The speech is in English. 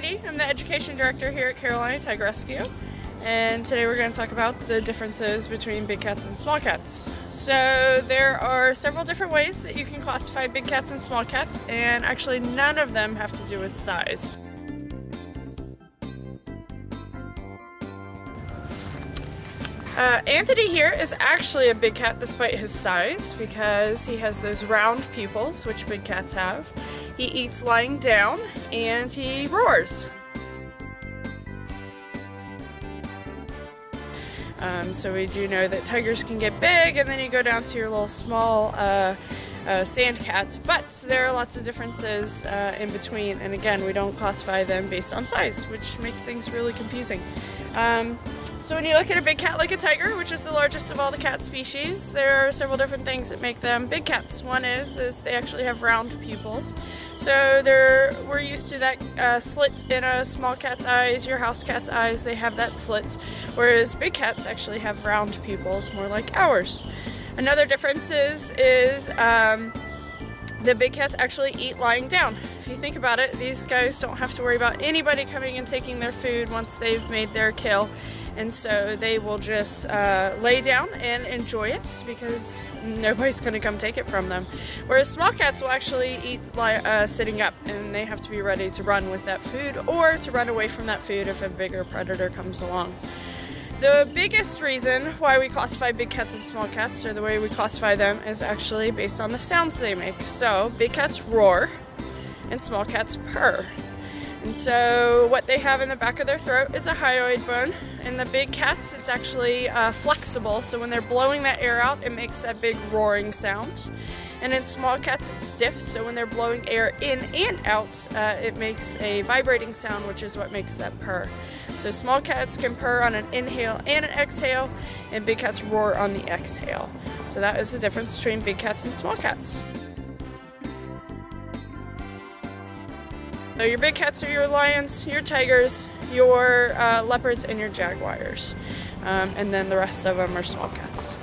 Katie. I'm the Education Director here at Carolina Tiger Rescue. And today we're going to talk about the differences between big cats and small cats. So there are several different ways that you can classify big cats and small cats, and actually none of them have to do with size. Uh, Anthony here is actually a big cat despite his size because he has those round pupils, which big cats have. He eats lying down and he roars. Um, so we do know that tigers can get big and then you go down to your little small uh, uh, sand cats, but there are lots of differences uh, in between and again we don't classify them based on size, which makes things really confusing. Um, so when you look at a big cat like a tiger, which is the largest of all the cat species, there are several different things that make them big cats. One is, is they actually have round pupils. So they're, we're used to that uh, slit in a small cat's eyes, your house cat's eyes, they have that slit, whereas big cats actually have round pupils, more like ours. Another difference is, is um, the big cats actually eat lying down. If you think about it, these guys don't have to worry about anybody coming and taking their food once they've made their kill and so they will just uh, lay down and enjoy it because nobody's going to come take it from them. Whereas small cats will actually eat uh, sitting up and they have to be ready to run with that food or to run away from that food if a bigger predator comes along. The biggest reason why we classify big cats and small cats, or the way we classify them, is actually based on the sounds they make. So, big cats roar and small cats purr. And so what they have in the back of their throat is a hyoid bone. In the big cats, it's actually uh, flexible, so when they're blowing that air out, it makes that big roaring sound. And in small cats, it's stiff, so when they're blowing air in and out, uh, it makes a vibrating sound, which is what makes that purr. So small cats can purr on an inhale and an exhale, and big cats roar on the exhale. So that is the difference between big cats and small cats. So your big cats are your lions, your tigers, your uh, leopards, and your jaguars. Um, and then the rest of them are small cats.